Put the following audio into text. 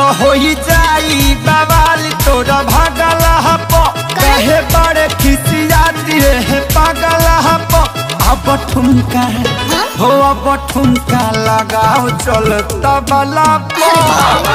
तो होई जाई बवाल तोरा भगल कहे बड़े खिसियाती है पागल अब ठुमका हो? अब ठुमका लगाओ चल तबला पर